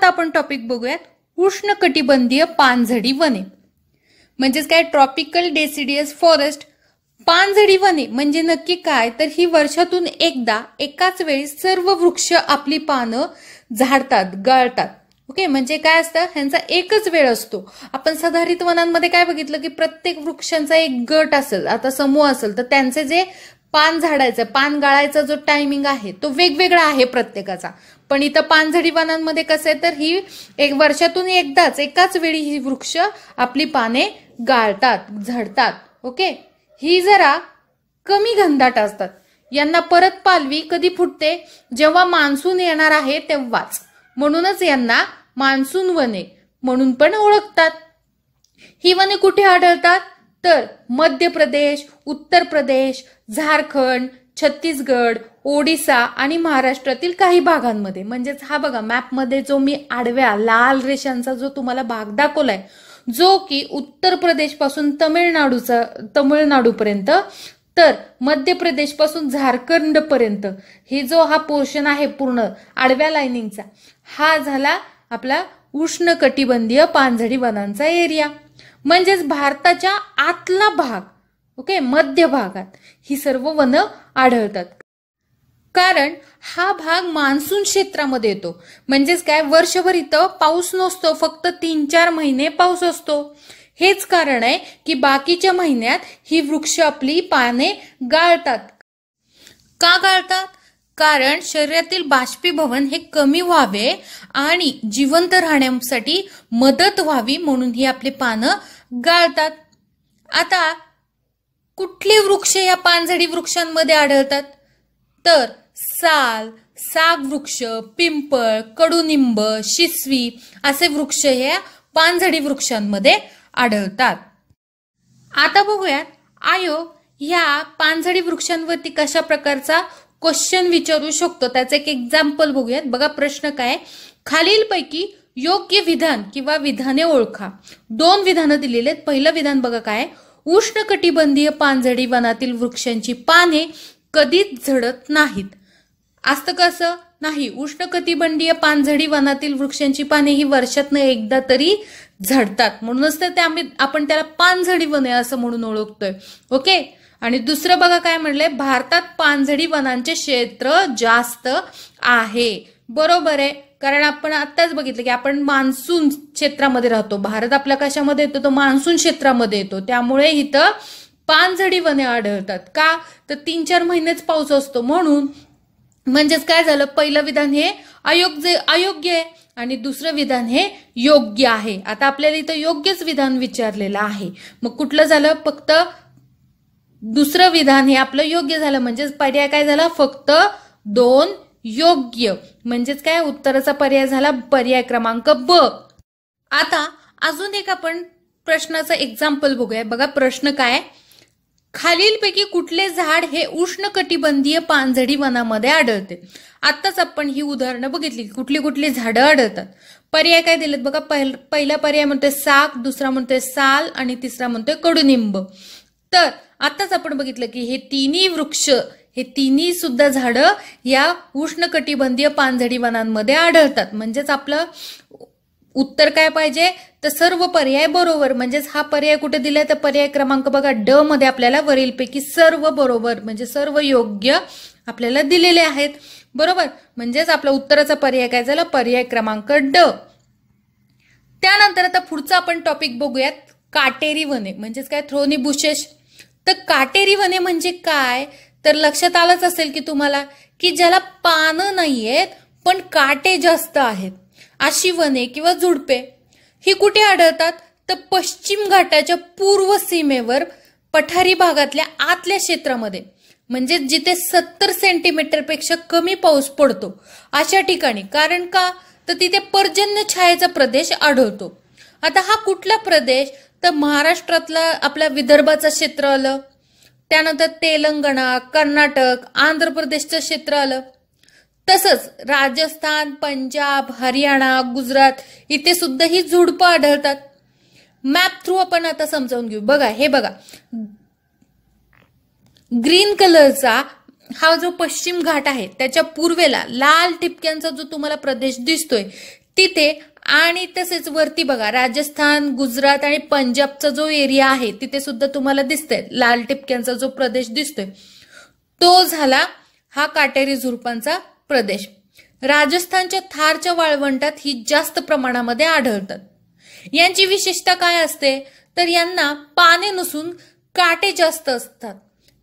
आता आपण टॉपिक बघूयात. उष्णकटिबंधीय पानझडी वने. म्हणजेच काय? ट्रॉपिकल डेसिडियस फॉरेस्ट पानझडी वने म्हणजे नक्की काय? तर ही वर्षातून एकदा एकाच वेळी सर्व वृक्ष आपली पानं झाडतात गळतात. ओके म्हणजे काय असतं? ह्यांचा एकच वेळ असतो. आपण सधारित वनांमध्ये काय बघितलं की प्रत्येक वृक्षांचा एक गट असेल आता समूह असेल तर त्यांचे जे पान झाडायचं पान गाळायचा जो टायमिंग आहे तो वेगवेगळा आहे प्रत्येकाचा. पण इथं पानझडी वनांमध्ये कसं आहे तर ही एक वर्षातून एकदाच एकाच वेळी ही वृक्ष आपली पाने गाळतात झडतात ओके? ही जरा कमी घनदाट असतात. यांना परत पालवी कधी फुटते? जेव्हा मान्सून येणार आहे तेव्हाच. म्हणूनच यांना मान्सून वने म्हणून पण ओळखतात. ही वने कुठे आढळतात? तर मध्य प्रदेश उत्तर प्रदेश झारखंड छत्तीसगड ओडिसा आणि महाराष्ट्रातील काही भागांमध्ये म्हणजेच हा बघा मॅपमध्ये जो मी आडव्या लाल रेषांचा जो तुम्हाला भाग दाखवलाय जो की उत्तर प्रदेशपासून तमिळनाडूचा तमिळनाडूपर्यंत तर मध्य प्रदेशपासून झारखंडपर्यंत हे जो हा पोर्शन आहे पूर्ण आडव्या लाईनिंगचा हा झाला आपला उष्ण कटिबंधीय पानझडी वनांचा एरिया म्हणजेच भारताच्या आतला भाग ओके मध्य भागात ही सर्व वन आढळतात. कारण हा भाग मान्सून क्षेत्रामध्ये येतो. म्हणजेच काय? वर्षभर इथं पाऊस नसतो. फक्त तीन चार महिने पाऊस असतो. हेच कारण आहे की बाकीच्या महिन्यात ही वृक्ष आपली पाने गाळतात. का गाळतात? कारण शरीरातील बाष्पीभवन हे कमी व्हावे आणि जिवंत राहण्यासाठी मदत व्हावी म्हणून ही आपली पानं गाळतात. आता कुठले वृक्ष या पानझडी वृक्षांमध्ये आढळतात? तर साल साग वृक्ष पिंपळ कडुनिंब शिसवी असे वृक्ष हे पानझडी वृक्षांमध्ये आढळतात. आता बघूयात आयोग ह्या पानझडी वृक्षांवरती कशा प्रकारचा क्वेश्चन विचारू शकतो? त्याचं एक एक्झाम्पल बघूयात. बघा प्रश्न काय? खालीलपैकी योग्य विधान किंवा विधाने ओळखा. दोन विधानं दिलेली आहेत. पहिलं विधान बघा काय? उष्णकटिबंधीय पानझडी वनातील वृक्षांची पाने कधीच झडत नाहीत. असतं कसं? नाही उष्णकटिबंधीय पानझडी वनातील वृक्षांची पाने ही वर्षातनं एकदा तरी झडतात. म्हणूनच तर ते आम्ही आपण त्याला पानझडी वने असं म्हणून ओळखतोय. ओके? आणि दुसरं बघा काय म्हणलंय? भारतात पानझडी वनांचे क्षेत्र जास्त आहे. बरोबर आहे. कारण आपण आत्ताच बघितलं की आपण मान्सून क्षेत्रामध्ये राहतो. भारत आपल्या कशामध्ये येतो? तो मान्सून क्षेत्रामध्ये येतो. त्यामुळे इथं पानझडी वने आढळतात. का? तर तीन चार महिनेच पाऊस असतो. म्हणून म्हणजेच काय झालं? पहिलं विधान हे अयोग्य अयोग्य आहे आणि दुसरं विधान हे योग्य आहे. आता आपल्याला इथं योग्यच विधान विचारलेलं आहे. मग कुठलं झालं? फक्त दुसरं विधान हे आपलं योग्य झालं. म्हणजेच पर्याय काय झाला? फक्त दोन योग्य. म्हणजेच काय? उत्तराचा पर्याय झाला पर्याय क्रमांक ब. आता अजून एक आपण प्रश्नाचं एक्झाम्पल बघूया. बघा प्रश्न काय खालीलपैकी कुठले झाड हे उष्णकटिबंधीय पानझडी वनामध्ये आढळते? आत्ताच आपण ही उदाहरणं बघितली. कुठली कुठली झाडं आढळतात? पर्याय काय दिलेत बघा? पहिला पर्याय म्हणतोय साग दुसरा म्हणतोय साल आणि तिसरा म्हणतोय कडुनिंब. तर आताच आपण बघितलं की हे तिन्ही वृक्ष हे तिन्ही सुद्धा झाडं या उष्णकटिबंधीय पानझडी वनांमध्ये आढळतात. म्हणजेच आपलं उत्तर काय पाहिजे? तर सर्व पर्याय बरोबर. म्हणजेच हा पर्याय कुठे दिलाय? तर पर्याय क्रमांक बघा ड मध्ये आपल्याला वरीलपैकी सर्व बरोबर म्हणजे सर्व योग्य आपल्याला दिलेले आहेत. बरोबर? म्हणजेच आपला उत्तराचा पर्याय काय झाला? पर्याय क्रमांक ड. त्यानंतर आता पुढचा आपण टॉपिक बघूयात काटेरी वने. म्हणजेच काय? थ्रोनी बुशेश तर काटेरी वने म्हणजे काय? तर लक्षात आलंच असेल की तुम्हाला की ज्याला पानं नाहीयेत पण काटे जास्त आहेत. अशी वने किंवा झुडपे ही कुठे आढळतात? तर पश्चिम घाटाच्या पूर्व सीमेवर पठारी भागातल्या आतल्या क्षेत्रामध्ये. म्हणजे जिथे सत्तर सेंटीमीटरपेक्षा कमी पाऊस पडतो अशा ठिकाणी. कारण का? तर तिथे पर्जन्य छायेचा प्रदेश आढळतो. आता हा कुठला प्रदेश? तर महाराष्ट्रातला आपल्या विदर्भाचं क्षेत्र आलं. त्यानंतर तेलंगणा कर्नाटक आंध्र प्रदेशचं क्षेत्र आलं. तसंच राजस्थान पंजाब हरियाणा गुजरात इथे सुद्धा ही झुडपं आढळतात. मॅप थ्रू आपण आता समजावून घेऊ. बघा हे बघा. ग्रीन कलरचा हा जो पश्चिम घाट आहे त्याच्या पूर्वेला लाल ठिपक्यांचा जो तुम्हाला प्रदेश दिसतोय तिथे आणि तसेच वरती बघा राजस्थान गुजरात आणि पंजाबचा जो एरिया आहे तिथे सुद्धा तुम्हाला दिसतंय. लाल टिपक्यांचा जो प्रदेश दिसतोय. तो झाला हा काटेरी झुडपांचा प्रदेश. राजस्थानच्या थारच्या वाळवंटात ही जास्त प्रमाणामध्ये आढळतात. यांची विशेषता काय असते? तर यांना पाने नसून काटे जास्त असतात.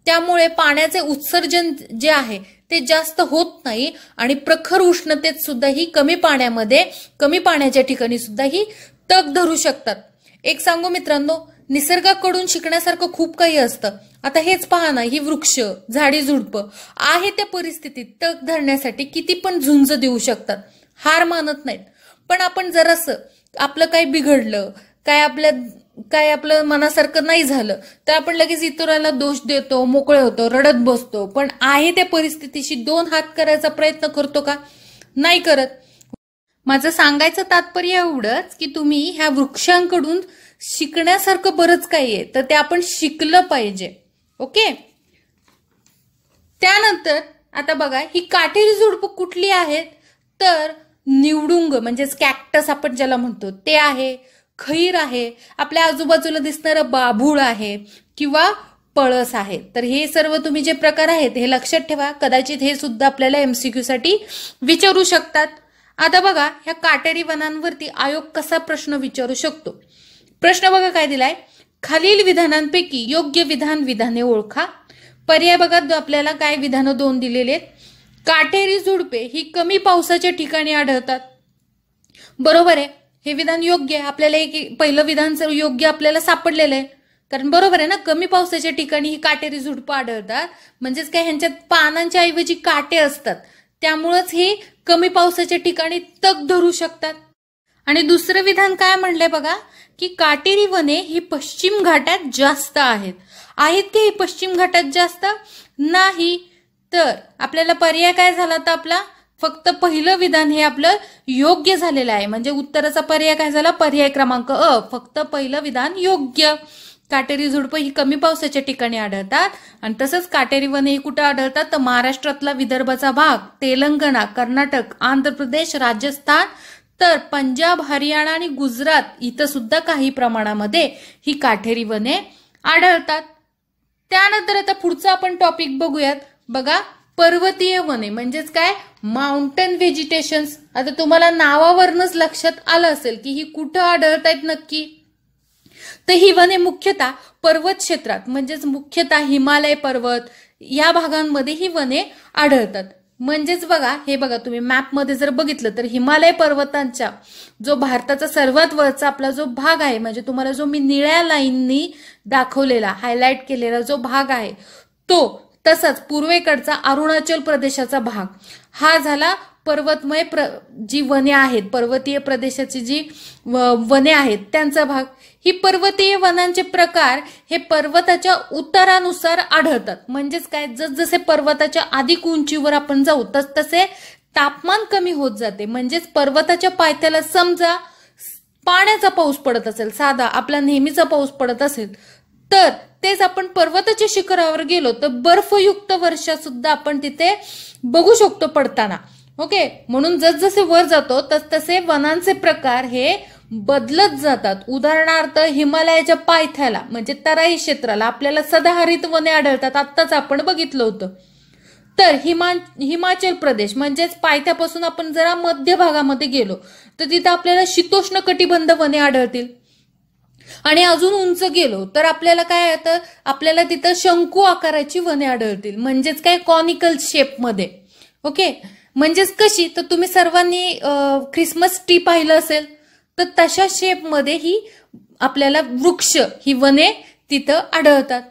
त्यामुळे पाण्याचे उत्सर्जन जे आहे ते जास्त होत नाही आणि प्रखर उष्णतेत सुद्धा ही कमी पाण्यामध्ये कमी पाण्याच्या ठिकाणी सुद्धा ही तग धरू शकतात. एक सांगू मित्रांनो निसर्गाकडून शिकण्यासारखं खूप काही असतं. आता हेच पहा ना ही वृक्ष झाडी झुडपं आहे त्या परिस्थितीत तग धरण्यासाठी किती पण झुंज देऊ शकतात. हार मानत नाहीत. पण आपण जरासं आपलं काही बिघडलं काय आपल्या काय आपलं मनासारखं नाही झालं तर आपण लगेच इतराला दोष देतो मोकळे होतो रडत बसतो. पण आहे त्या परिस्थितीशी दोन हात करायचा प्रयत्न करतो का? नाही करत. माझं सांगायचं तात्पर्य एवढंच की तुम्ही ह्या वृक्षांकडून शिकण्यासारखं बरंच काही आहे तर ते आपण शिकलं पाहिजे. ओके? त्यानंतर आता बघा ही काटेरी झुडपं कुठली आहेत? तर निवडुंग म्हणजेच कॅक्टस आपण ज्याला म्हणतो ते आहे खैर आहे आपल्या आजूबाजूला दिसणारं बाभूळ आहे किंवा पळस आहे. तर हे सर्व तुम्ही जे प्रकार आहेत हे लक्षात ठेवा. कदाचित हे सुद्धा आपल्याला एमसीक्यू साठी विचारू शकतात. आता बघा ह्या काटेरी वनांवरती आयोग कसा प्रश्न विचारू शकतो? प्रश्न बघा काय दिलाय? खालील विधानांपैकी योग्य विधान विधाने ओळखा. पर्याय बघा आपल्याला काय विधानं दोन दिलेले आहेत? काटेरी झुडपे ही कमी पावसाच्या ठिकाणी आढळतात. बरोबर आहे. हे विधान योग्य आहे. आपल्याला एक पहिलं विधान योग्य आपल्याला सापडलेलं आहे कारण बरोबर आहे ना कमी पावसाच्या ठिकाणी ही काटेरी झुडपं आढळतात. म्हणजेच काय ह्यांच्यात पानांच्या ऐवजी काटे असतात. त्यामुळंच हे कमी पावसाच्या ठिकाणी तग धरू शकतात. आणि दुसरं विधान काय म्हणलंय बघा की काटेरी वने ही पश्चिम घाटात जास्त आहेत. आहेत की ही पश्चिम घाटात जास्त? नाही. तर आपल्याला पर्याय काय झाला तर आपला? फक्त पहिलं विधान हे आपलं योग्य झालेलं आहे. म्हणजे उत्तराचा पर्याय काय झाला? पर्याय क्रमांक अ. फक्त पहिलं विधान योग्य. काटेरी झुडपं ही कमी पावसाच्या ठिकाणी आढळतात. आणि तसंच काटेरी वने ही कुठं आढळतात? तर महाराष्ट्रातला विदर्भाचा भाग तेलंगणा कर्नाटक आंध्र प्रदेश राजस्थान तर पंजाब हरियाणा आणि गुजरात इथं सुद्धा काही प्रमाणामध्ये ही काटेरी वने आढळतात. त्यानंतर आता पुढचा आपण टॉपिक बघूयात. बघा पर्वतीय वने म्हणजेच काय? माउंटन व्हेजिटेशन्स आता तुम्हाला नावावरनच लक्षात आलं असेल की ही कुठं आढळत आहेत नक्की? तर ही वने मुख्यतः पर्वत क्षेत्रात म्हणजेच मुख्यतः हिमालय पर्वत या भागांमध्ये ही वने आढळतात. म्हणजेच बघा हे बघा तुम्ही मॅपमध्ये जर बघितलं तर हिमालय पर्वतांच्या जो भारताचा सर्वात वरचा आपला जो भाग आहे म्हणजे तुम्हाला जो मी निळ्या लाईननी दाखवलेला हायलाईट केलेला जो भाग आहे तो तसंच पूर्वेकडचा अरुणाचल प्रदेशाचा भाग. हा झाला पर्वतमय प्र जी वने आहेत पर्वतीय प्रदेशाची जी वने आहेत त्यांचा भाग ही पर्वतीय वनांचे प्रकार हे पर्वताच्या उतारानुसार आढळतात. म्हणजेच काय? जसजसे पर्वताच्या अधिक उंचीवर आपण जाऊ तस तसे तापमान कमी होत जाते. म्हणजेच पर्वताच्या पायथ्याला समजा पाण्याचा पाऊस पडत असेल साधा आपला नेहमीचा पाऊस पडत असेल तर तेच आपण पर्वताच्या शिखरावर गेलो तर बर्फयुक्त वर्षा सुद्धा आपण तिथे बघू शकतो पडताना. ओके म्हणून जसजसे वर जातो तस तसे वनांचे प्रकार हे बदलत जातात. उदाहरणार्थ हिमालयाच्या पायथ्याला म्हणजे तराई क्षेत्राला आपल्याला सदाहरित वने आढळतात. आत्ताच आपण बघितलं होतं. तर हिमा हिमाचल प्रदेश म्हणजेच पायथ्यापासून आपण जरा मध्य भागामध्ये गेलो तर तिथं आपल्याला शीतोष्ण कटिबंध वने आढळतील. आणि अजून उंच गेलो तर आपल्याला काय येतं आपल्याला तिथं शंकू आकाराची वने आढळतील. म्हणजेच काय? कॉनिकल शेपमध्ये. ओके? म्हणजेच कशी? तर तुम्ही सर्वांनी ख्रिसमस ट्री पाहिलं असेल तर तशा शेपमध्ये ही आपल्याला वृक्ष ही वने तिथं आढळतात.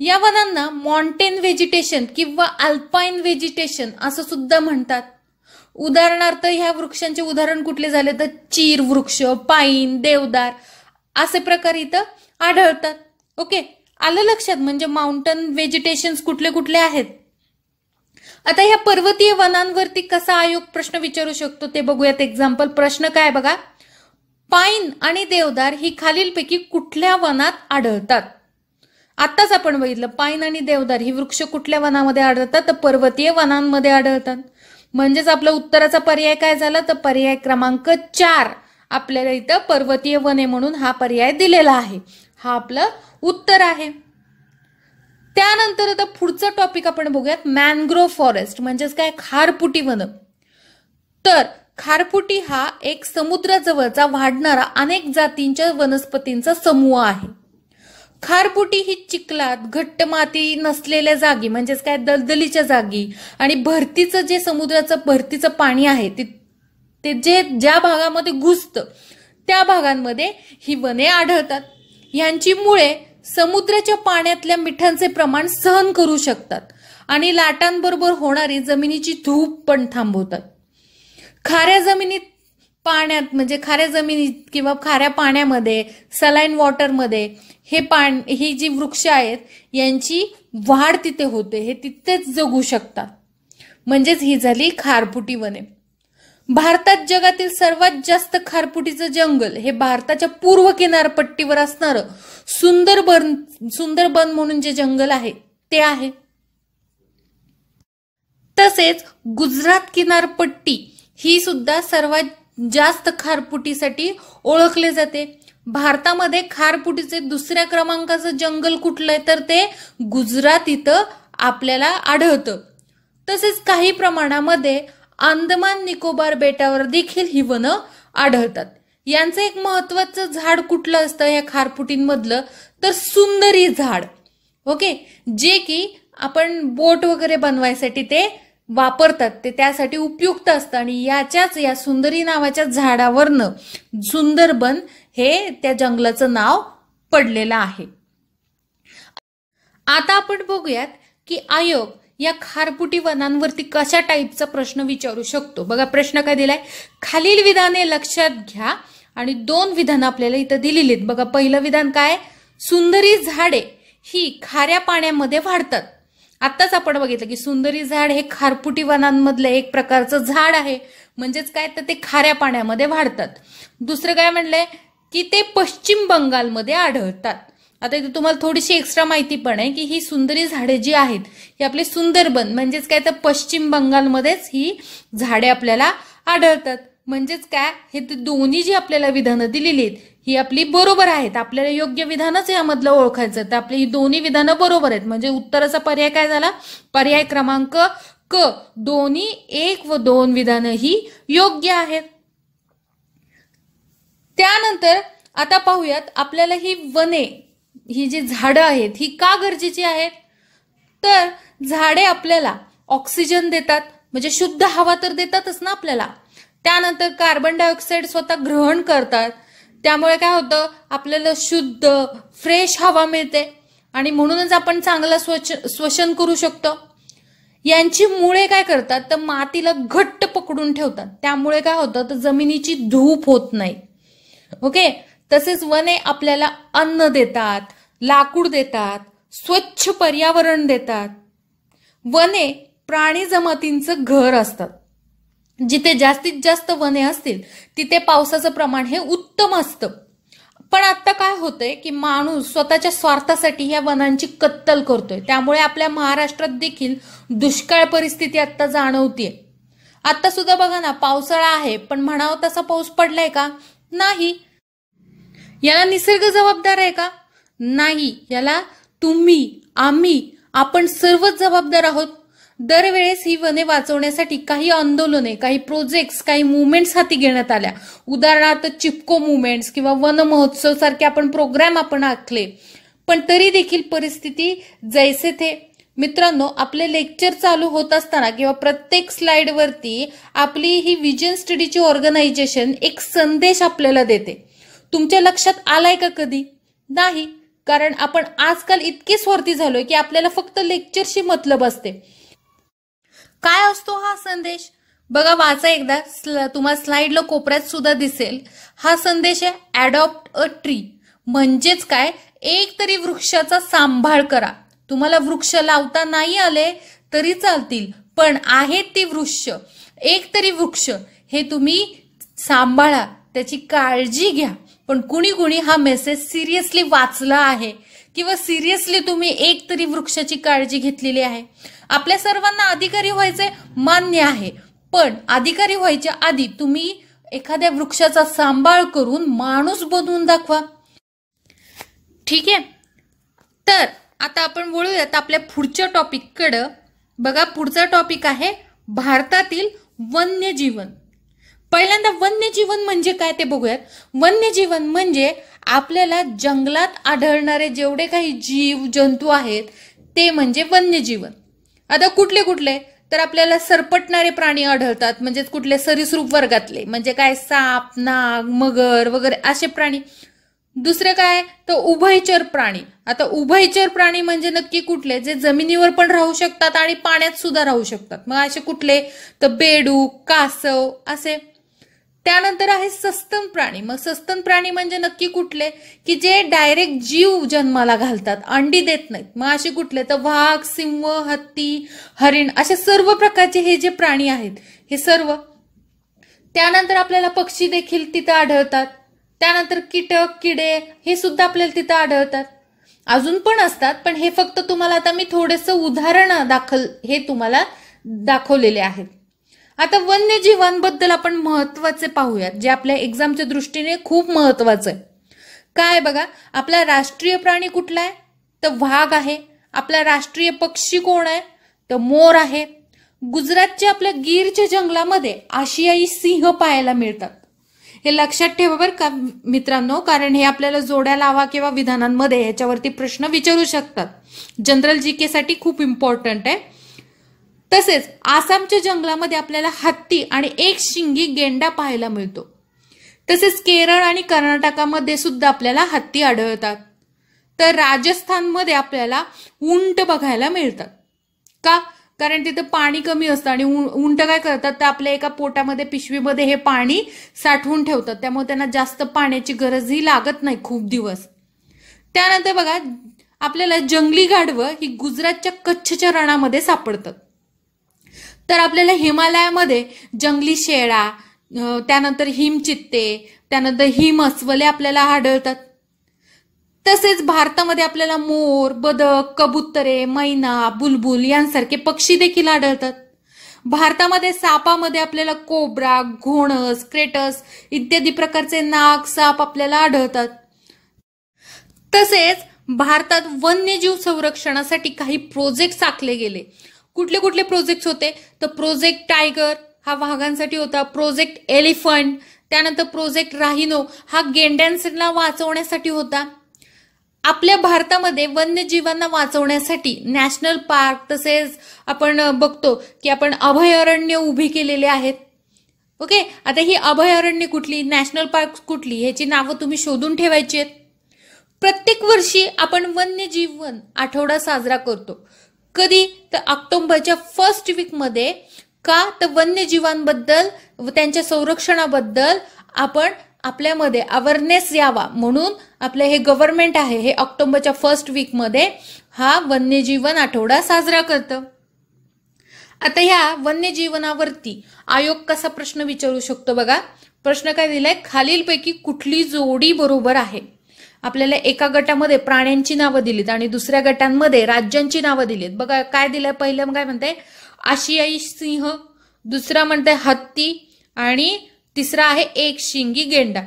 या वनांना मॉन्टेन व्हेजिटेशन किंवा अल्पाईन व्हेजिटेशन असं सुद्धा म्हणतात. उदाहरणार्थ ह्या वृक्षांचे उदाहरण कुठले झाले तर चीर वृक्ष पाईन देवदार असे प्रकार इथं आढळतात. ओके? आलं लक्षात? म्हणजे माउंटन व्हेजिटेशन्स कुठले कुठले आहेत? आता ह्या पर्वतीय वनांवरती कसा आयोग प्रश्न विचारू शकतो ते बघूयात. एक्झाम्पल प्रश्न काय बघा? पाईन आणि देवदार ही खालीलपैकी कुठल्या वनात आढळतात? आताच आपण बघितलं पाईन आणि देवदार ही वृक्ष कुठल्या वनामध्ये आढळतात? तर पर्वतीय वनांमध्ये आढळतात. म्हणजेच आपला उत्तराचा पर्याय काय झाला? तर पर्याय क्रमांक चार आपल्याला इथं पर्वतीय वने म्हणून हा पर्याय दिलेला आहे. हा आपलं उत्तर आहे. त्यानंतर आता पुढचा टॉपिक आपण बघूयात मॅनग्रोव्ह फॉरेस्ट म्हणजेच काय? खारपुटी वन. तर खारपुटी हा एक समुद्राजवळचा वाढणारा अनेक जातींच्या वनस्पतींचा समूह आहे. खारपुटी ही चिखलात घट्ट माती नसलेल्या जागी म्हणजेच काय? दलदलीच्या जागी आणि भरतीचं जे समुद्राचं भरतीचं पाणी आहे ते जे ज्या भागामध्ये घुसतं त्या भागांमध्ये ही वने आढळतात. यांची मुळे समुद्राच्या पाण्यातल्या मिठांचे प्रमाण सहन करू शकतात आणि लाटांबरोबर होणारी जमिनीची धूप पण थांबवतात. खाऱ्या जमिनीत पाण्यात म्हणजे खाऱ्या जमिनीत किंवा खाऱ्या पाण्यामध्ये सलाईन वॉटरमध्ये हे पाण ही जी वृक्ष आहेत यांची वाढ तिथे होते हे तिथेच जगू शकतात. म्हणजेच ही झाली खारफुटी वने भारतात जगातील सर्वात जास्त खारपुटीचं जंगल हे भारताच्या पूर्व किनारपट्टीवर असणारं सुंदरबन सुंदरबन म्हणून जे जंगल आहे ते आहे. तसेच गुजरात किनारपट्टी ही सुद्धा सर्वात जास्त खारपुटीसाठी ओळखले जाते. भारतामध्ये खारपुटीचे दुसऱ्या क्रमांकाचं जंगल कुठलं आहे तर ते गुजरात इथं आपल्याला आढळतं. तसेच काही प्रमाणामध्ये अंदमान निकोबार बेटावर देखील ही वनं आढळतात. यांचं एक महत्वाचं झाड कुठलं असतं या खारफुटींमधलं? तर सुंदरी झाड. ओके? जे की आपण बोट वगैरे बनवायसाठी ते वापरतात. ते त्यासाठी उपयुक्त असतं. आणि याच्याच या सुंदरी नावाच्या झाडावरनं सुंदरबन हे त्या जंगलाचं नाव पडलेलं आहे. आता आपण बघूयात की आयोग या खारपुटी वनांवरती कशा टाईपचा प्रश्न विचारू शकतो? बघा प्रश्न काय दिलाय? खालील विधाने लक्षात घ्या आणि दोन विधान आपल्याला इथं दिलेली आहेत. बघा पहिलं विधान काय? सुंदरी झाडे ही खाऱ्या पाण्यामध्ये वाढतात. आत्ताच आपण बघितलं की सुंदरी झाड हे खारपुटी वनांमधलं एक प्रकारचं झाड आहे. म्हणजेच काय? तर ते खाऱ्या पाण्यामध्ये वाढतात. दुसरं काय म्हणलंय? की ते पश्चिम बंगालमध्ये आढळतात. आता इथे तुम्हाला थोडीशी एक्स्ट्रा माहिती पण आहे की ही सुंदरी झाडे जी आहेत ही आपली सुंदरबन म्हणजेच काय तर पश्चिम बंगालमध्येच ही झाडे आपल्याला आढळतात. म्हणजेच काय हे दोन्ही जी आपल्याला विधानं दिलेली आहेत ही आपली बरोबर आहेत. आपल्याला योग्य विधानच यामधलं ओळखायचं तर आपली ही दोन्ही विधानं बरोबर आहेत. म्हणजे उत्तराचा पर्याय काय झाला? पर्याय क्रमांक क. दोन्ही एक व दोन विधानं ही योग्य आहेत. त्यानंतर आता पाहूयात आपल्याला ही वने ही जी झाडं आहेत ही का गरजेची आहेत? तर झाडे आपल्याला ऑक्सिजन देतात. म्हणजे शुद्ध हवा तर देतातच ना आपल्याला. त्यानंतर कार्बन डायऑक्साईड स्वतः ग्रहण करतात. त्यामुळे काय होतं? आपल्याला शुद्ध फ्रेश हवा मिळते. आणि म्हणूनच आपण चांगलं स्वच्छ श्वसन करू शकतो. यांची मुळे काय करतात? तर मातीला घट्ट पकडून ठेवतात. त्यामुळे काय होतं? तर जमिनीची धूप होत नाही. ओके? तसेच वने आपल्याला अन्न देतात लाकूड देतात स्वच्छ पर्यावरण देतात. वने प्राणी जमातींचं घर असतात जिथे जास्तीत जास्त वने असतील तिथे पावसाचं प्रमाण हे उत्तम असतं. पण आता काय होतंय की माणूस स्वतःच्या स्वार्थासाठी या वनांची कत्तल करतोय. त्यामुळे आपल्या महाराष्ट्रात देखील दुष्काळ परिस्थिती आता जाणवतीये. आता सुद्धा बघा ना पावसाळा आहे पण म्हणावं तसा पाऊस पडलाय का? नाही. याला निसर्ग जबाबदार आहे का? नाही. याला तुम्ही आम्ही आपण सर्वच जबाबदार आहोत. दरवेळेस ही वने वाचवण्यासाठी काही आंदोलने काही प्रोजेक्ट्स काही मुवमेंट्स हाती घेण्यात आल्या. उदाहरणार्थ चिपको मुवमेंट्स किंवा वन महोत्सव सारखे आपण प्रोग्राम आपण आखले. पण तरी देखील परिस्थिती जैसे थे. मित्रांनो आपले लेक्चर चालू होत असताना किंवा प्रत्येक स्लाइडवरती आपली ही विजन स्टडीची ऑर्गनायझेशन एक संदेश आपल्याला देते. तुमच्या लक्षात आलाय का कधी? नाही कारण आपण आजकाल इतके स्वार्थी झालोय की आपल्याला फक्त लेक्चरशी मतलब असते. काय असतो हा संदेश? बघा वाचा एकदा. तुम्हाला स्लाइडला कोपऱ्यात सुद्धा दिसेल. हा संदेश आहे अडॉप्ट अ ट्री म्हणजेच काय? एक तरी वृक्षाचा सांभाळ करा. तुम्हाला वृक्ष लावता नाही आले तरी चालतील. पण आहेत ती वृक्ष. एक तरी वृक्ष. हे तुम्ही सांभाळा. त्याची काळजी घ्या. पण कुणी कुणी हा मेसेज सिरियसली वाचला आहे. किंवा सिरियसली तुम्ही एक तरी वृक्षाची काळजी घेतलेली आहे. आपल्या सर्वांना अधिकारी व्हायचे मान्य आहे. पण अधिकारी व्हायच्या आधी तुम्ही एखाद्या वृक्षाचा सांभाळ करून माणूस बनवून दाखवा. ठीक आहे? तर आता आपण बोलूयात आपल्या पुढच्या टॉपिककडं बघा पुढचा टॉपिक आहे भारतातील वन्यजीवन. पहिल्यांदा वन्यजीवन म्हणजे काय ते बघूयात. वन्यजीवन म्हणजे आपल्याला जंगलात आढळणारे जेवढे काही जीव जंतू आहेत ते म्हणजे वन्यजीवन. आता कुठले कुठले? तर आपल्याला सरपटणारे प्राणी आढळतात म्हणजे कुठले सरीसृप वर्गातले. म्हणजे काय? साप नाग मगर वगैरे असे प्राणी. दुसरे काय? तर उभयचर प्राणी. आता उभयचर प्राणी म्हणजे नक्की कुठले? जे जमिनीवर पण राहू शकतात आणि पाण्यात सुद्धा राहू शकतात. मग असे कुठले? तर बेडूक कासव असे. त्यानंतर आहे सस्तन प्राणी. मग सस्तन प्राणी म्हणजे नक्की कुठले? की जे डायरेक्ट जीव जन्माला घालतात अंडी देत नाहीत. मग असे कुठले? तर वाघ सिंह हत्ती हरिण असे सर्व प्रकारचे हे जे प्राणी आहेत हे सर्व. त्यानंतर आपल्याला पक्षी देखील तिथं आढळतात. त्यानंतर कीटक किडे हे सुद्धा आपल्याला तिथं आढळतात. अजून पण असतात पण हे फक्त तुम्हाला आता मी थोडंसं उदाहरण दाखल हे तुम्हाला दाखवलेले आहेत. आता वन्यजीवांबद्दल आपण महत्त्वाचे पाहूयात जे आपल्या एक्झामच्या दृष्टीने खूप महत्वाचं आहे. काय बघा आपला राष्ट्रीय प्राणी कुठला आहे? तर वाघ आहे. आपला राष्ट्रीय पक्षी कोण आहे? तर मोर आहे. गुजरातच्या आपल्या गीरच्या जंगलामध्ये आशियाई सिंह पाहायला मिळतात. हे लक्षात ठेवा बरं का मित्रांनो कारण हे आपल्याला जोड्या लावा किंवा विधानांमध्ये याच्यावरती प्रश्न विचारू शकतात. जनरल जी के साठी खूप इम्पॉर्टंट आहे. तसेच आसामच्या जंगलामध्ये आपल्याला हत्ती आणि एक शिंगी गेंडा पाहायला मिळतो. तसेच केरळ आणि कर्नाटकामध्ये सुद्धा आपल्याला हत्ती आढळतात. तर राजस्थानमध्ये आपल्याला उंट बघायला मिळतात. का? कारण तिथं पाणी कमी असतं आणि उंट काय करतात? तर आपल्या एका पोटामध्ये पिशवीमध्ये हे पाणी साठवून ठेवतात. त्यामुळे त्यांना जास्त पाण्याची गरजही लागत नाही खूप दिवस. त्यानंतर बघा आपल्याला जंगली गाढवं ही गुजरातच्या कच्छच्या रणामध्ये सापडतात तर आपल्याला हिमालयामध्ये जंगली शेळा त्यानंतर हिमचित्ते त्यानंतर हिम अस्वले आपल्याला आढळतात. तसेच भारतामध्ये आपल्याला मोर बदक कबुतरे मैना बुलबुल यांसारखे पक्षी देखील आढळतात. भारतामध्ये सापामध्ये आपल्याला कोब्रा घोणस क्रेटस इत्यादी प्रकारचे नाग साप आपल्याला आढळतात. तसेच भारतात वन्यजीव संरक्षणासाठी काही प्रोजेक्ट आखले गेले. कुठले कुठले प्रोजेक्ट होते? तर प्रोजेक्ट टायगर हा वाघांसाठी होता. प्रोजेक्ट एलिफंट त्यानंतर प्रोजेक्ट राहिनो हा गेंड्यांना वाचवण्यासाठी होता. आपल्या भारतामध्ये वन्यजीवांना वाचवण्यासाठी नॅशनल पार्क तसेच आपण बघतो की आपण अभयारण्य उभी केलेले आहेत. ओके आता ही अभयारण्य कुठली? नॅशनल पार्क कुठली? ह्याची नावं तुम्ही शोधून ठेवायची आहेत. प्रत्येक वर्षी आपण वन्यजीवन आठवडा साजरा करतो. कधी? तर ऑक्टोबरच्या फर्स्ट वीकमध्ये का? तर वन्यजीवांबद्दल व त्यांच्या संरक्षणाबद्दल आपण आपल्यामध्ये अवेअरनेस यावा. म्हणून आपलं हे गव्हर्नमेंट आहे हे ऑक्टोबरच्या फर्स्ट वीकमध्ये हा वन्यजीवन आठवडा साजरा करतं. आता ह्या वन्यजीवनावरती आयोग कसा प्रश्न विचारू शकतो बघा? प्रश्न काय दिलाय? खालीलपैकी कुठली जोडी बरोबर आहे? आपल्याला एका गटामध्ये प्राण्यांची नावं दिलीत आणि दुसऱ्या गटांमध्ये राज्यांची नावं दिलीत. बघा काय दिलंय पहिलं? काय म्हणते? आशियाई सिंह दुसरा म्हणते हत्ती आणि तिसरा आहे एक शिंगी गेंडा.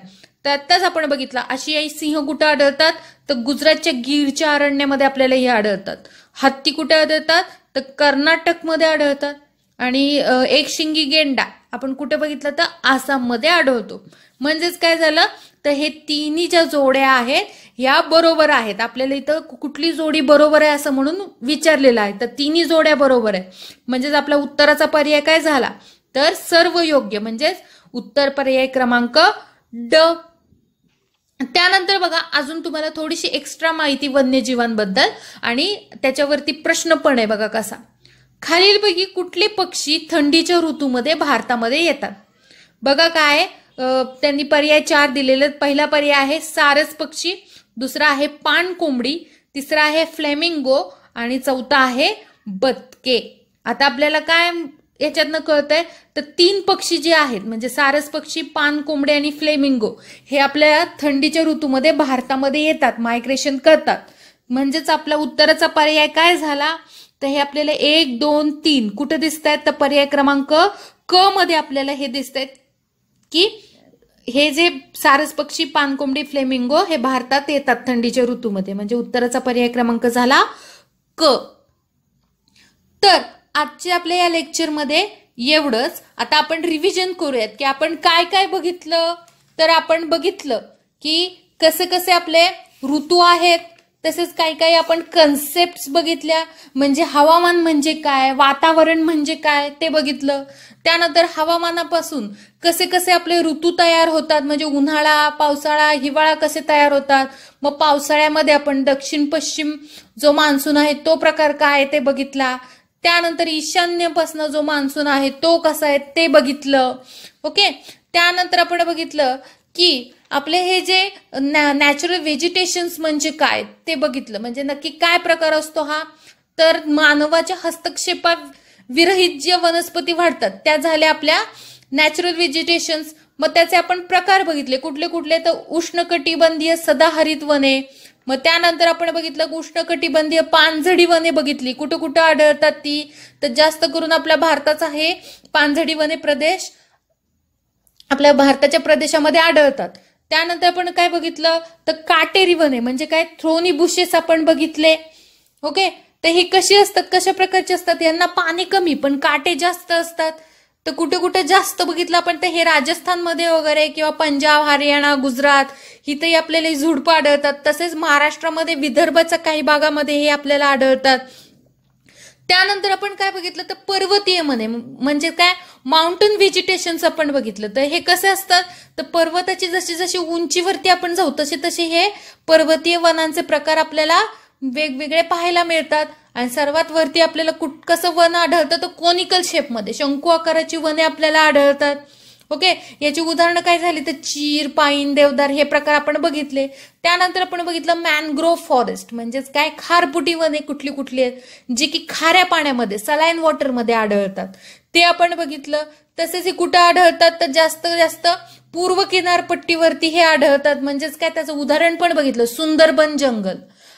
तर आत्ताच आपण बघितलं आशियाई सिंह कुठं आढळतात? तर गुजरातच्या गीरच्या अरण्यामध्ये आपल्याला हे आढळतात. हत्ती कुठे आढळतात? तर कर्नाटकमध्ये आढळतात. आणि एक शिंगी गेंडा. आपण कुठे बघितलं? तर आसाममध्ये आढळतो. म्हणजेच काय झालं? तर हे तिन्ही ज्या जोड्या आहेत ह्या बरोबर आहेत. आपल्याला इथं कुठली जोडी बरोबर आहे असं म्हणून विचारलेलं आहे. तर तिन्ही जोड्या बरोबर आहे म्हणजेच आपला उत्तराचा पर्याय काय झाला? तर सर्व योग्य म्हणजेच उत्तर पर्याय क्रमांक ड. त्यानंतर बघा अजून तुम्हाला थोडीशी एक्स्ट्रा माहिती वन्यजीवांबद्दल आणि त्याच्यावरती प्रश्न पण आहे बघा कसा. खालीलपैकी कुठले पक्षी थंडीच्या ऋतूमध्ये भारतामध्ये येतात? बघा काय त्यांनी पर्याय चार दिलेले. पहिला पर्याय आहे सारस पक्षी दुसरा आहे पान कोंबडी तिसरा आहे फ्लेमिंगो आणि चौथा आहे बतके. आता आपल्याला काय याच्यातनं कळतंय? तर तीन पक्षी जे आहेत म्हणजे सारस पक्षी पान कोंबडे आणि फ्लेमिंगो हे आपल्या थंडीच्या ऋतूमध्ये भारतामध्ये येतात मायग्रेशन करतात. म्हणजेच आपला उत्तराचा पर्याय काय झाला? तर हे आपल्याला एक दोन तीन कुठं दिसत आहेत तर पर्याय क्रमांक क मध्ये आपल्याला हे दिसत आहेत की हे जे सारस पक्षी पानकोंबडी फ्लेमिंगो हे भारतात येतात थंडीच्या ऋतूमध्ये. म्हणजे उत्तराचा पर्याय क्रमांक झाला क. तर आजच्या आपल्या या लेक्चरमध्ये एवढंच. आता आपण रिव्हिजन करूयात की आपण काय काय बघितलं. तर आपण बघितलं की कसे कसे आपले ऋतू आहेत तसेच काही काही आपण कन्सेप्ट बघितल्या. म्हणजे हवामान म्हणजे काय? वातावरण म्हणजे काय? ते बघितलं. त्यानंतर हवामानापासून कसे कसे आपले ऋतू तयार होतात? म्हणजे उन्हाळा पावसाळा हिवाळा कसे तयार होतात? मग पावसाळ्यामध्ये आपण दक्षिण पश्चिम जो मान्सून आहे तो प्रकार काय ते बघितला. त्यानंतर ईशान्यपासून जो मान्सून आहे तो कसा आहे ते बघितलं. ओके? त्यानंतर आपण बघितलं की आपले हे जे नॅचरल व्हेजिटेशन्स म्हणजे काय ते बघितलं. म्हणजे नक्की काय प्रकार असतो हा? तर मानवाच्या हस्तक्षेपा विरहित जे वनस्पती वाढतात त्या झाल्या आपल्या नॅचरल व्हेजिटेशन्स मग त्याचे आपण प्रकार बघितले. कुठले कुठले तर उष्णकटिबंधीय सदाहरित वने. मग त्यानंतर आपण बघितलं उष्णकटिबंधीय पानझडी वने बघितली. कुठं कुठं आढळतात ती? तर जास्त करून आपल्या भारताचा हे पानझडी वने प्रदेश आपल्या भारताच्या प्रदेशामध्ये आढळतात. त्यानंतर आपण काय बघितलं? तर काटेरी वने म्हणजे काय? थ्रोनी बुशेस आपण बघितले. ओके? तर ही कशी असतात? कशा प्रकारची असतात? यांना पाणी कमी पण काटे जास्त असतात. तर कुठे कुठे जास्त बघितलं आपण तर हे राजस्थानमध्ये वगैरे किंवा पंजाब हरियाणा गुजरात इथेही आपल्याला झुडपं आढळतात. तसेच महाराष्ट्रामध्ये विदर्भाच्या काही भागामध्ये हे आपल्याला आढळतात. त्यानंतर आपण काय बघितलं तर पर्वतीय म्हणे म्हणजे काय? माउंटन व्हेजिटेशन्स आपण बघितलं. तर हे कसे असतात? तर पर्वताची जशी जशी उंचीवरती आपण जाऊ तसे तसे हे पर्वतीय वनांचे प्रकार आपल्याला वेगवेगळे पाहायला मिळतात. आणि सर्वात वरती आपल्याला कुठ कसं वन आढळतं? तर कोनिकल शेपमध्ये शंकू आकाराची वने आपल्याला आढळतात. ओके? याची उदाहरणं काय झाली? तर चीर पाईन देवदार हे प्रकार आपण बघितले. त्यानंतर आपण बघितलं मॅनग्रोव्ह फॉरेस्ट म्हणजेच काय? खारपुटीमध्ये कुठली कुठली आहेत? जी की खाऱ्या पाण्यामध्ये सलाईन वॉटरमध्ये आढळतात. ते आपण बघितलं. तसेच हे कुठं आढळतात? तर जास्त जास्त पूर्व किनारपट्टीवरती हे आढळतात. म्हणजेच काय? त्याचं उदाहरण पण बघितलं. सुंदरबन जंगल.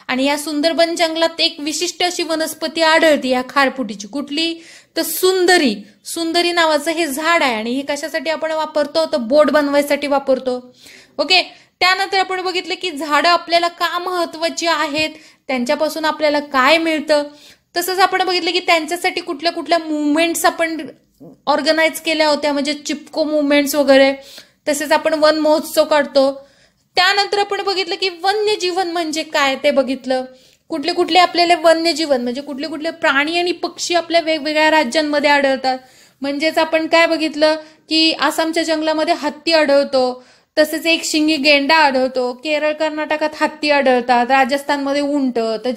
आणि या सुंदरबन जंगलात एक विशिष्ट अशी वनस्पती आढळते या खारफुटीची. कुठली? तर सुंदरी. सुंदरी नावाचं हे झाड आहे आणि हे कशासाठी आपण वापरतो? तर बोट बनवायसाठी वापरतो. ओके? त्यानंतर आपण बघितलं की झाडं आपल्याला का महत्वाची आहेत? त्यांच्यापासून आपल्याला काय मिळतं? तसंच आपण बघितलं की त्यांच्यासाठी कुठल्या कुठल्या मुवमेंट्स आपण ऑर्गनाईज केल्या होत्या म्हणजे चिपको मुवमेंट्स वगैरे. तसेच आपण वन महोत्सव काढतो. त्यानंतर आपण बघितलं की वन्यजीवन म्हणजे काय ते बघितलं. कुठले कुठले आपल्याला वन्यजीवन म्हणजे कुठले कुठले प्राणी आणि पक्षी आपल्या वेगवेगळ्या राज्यांमध्ये आढळतात. म्हणजेच आपण काय बघितलं की आसामच्या जंगलामध्ये हत्ती आढळतो. तसेच एक शिंगी गेंडा आढळतो. केरळ कर्नाटकात हत्ती आढळतात. राजस्थानमध्ये उंट तर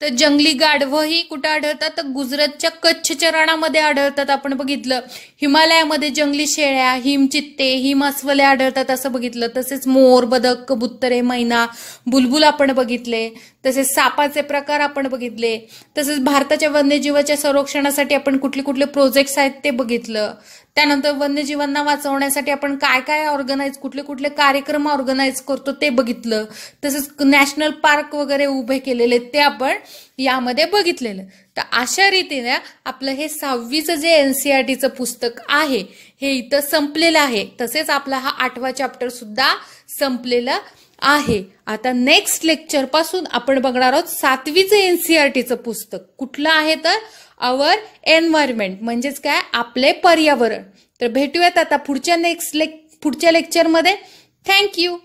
तर जंगली गाढवही कुठं आढळतात? तर गुजरातच्या कच्छच्या रणामध्ये आढळतात. आपण बघितलं हिमालयामध्ये जंगली शेळ्या हिमचित्ते हिमस्वले आढळतात असं बघितलं. तसेच मोर बदक कबुत्तरे मैना बुलबुल आपण बघितले. तसेच सापाचे प्रकार आपण बघितले. तसेच भारताच्या वन्यजीवाच्या संरक्षणासाठी आपण कुठले कुठले प्रोजेक्ट्स आहेत ते बघितलं. त्यानंतर वन्यजीवांना वाचवण्यासाठी आपण काय काय ऑर्गनाईज कुठले कुठले कार्यक्रम ऑर्गनाईज करतो ते बघितलं. तसेच नॅशनल पार्क वगैरे उभे केलेले ते आपण यामध्ये बघितलेलं. तर अशा रीतीने आपलं हे सहावीचं जे एन सी आर टीचं पुस्तक आहे हे इथं संपलेलं आहे. तसेच आपला हा आठवा चॅप्टर सुद्धा संपलेला आहे. आता नेक्स्ट लेक्चरपासून आपण बघणार आहोत सातवीचं एनसीआरटीचं पुस्तक. कुठलं आहे तर आवर एन्व्हायरमेंट म्हणजेच काय? आपले पर्यावरण. तर भेटूयात आता पुढच्या नेक्स्ट लेक पुढच्या लेक्चरमध्ये थँक्यू